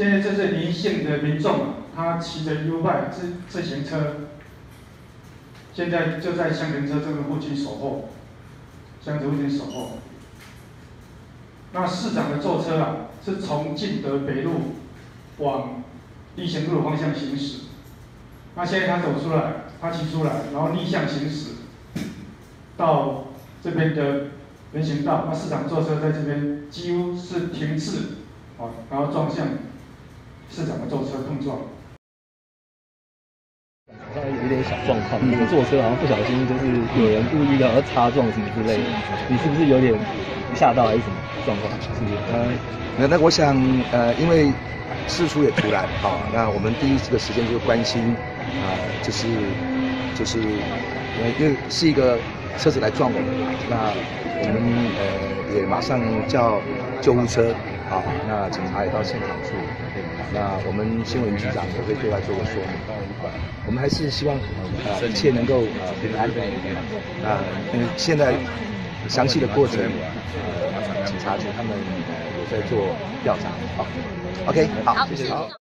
现在这是离线的民众啊，他骑着 U 拜自自行车，现在就在香田车这个附近守候，香田附近守候。那市长的坐车啊，是从进德北路往立贤路的方向行驶。那现在他走出来，他骑出来，然后逆向行驶，到这边的人行道。那市长坐车在这边几乎是停滞，啊，然后撞向。市长的坐车碰撞，好像有点小状况，坐车好像不小心就是有人故意的而擦撞什么之类的，你是不是有点吓到还是什么状况？是不是？呃，那那我想，呃，因为事出也突然，好，那我们第一这个时间就关心，啊，就是就是，因为是一个车子来撞我们，那我们呃也马上叫救护车。好，那警察也到现场处理。那我们新闻局长也会对外做个说明。我们还是希望呃一切能够呃平安。那因为现在详细的过程，呃警察局他们有在做调查。好，OK，好，谢谢。好。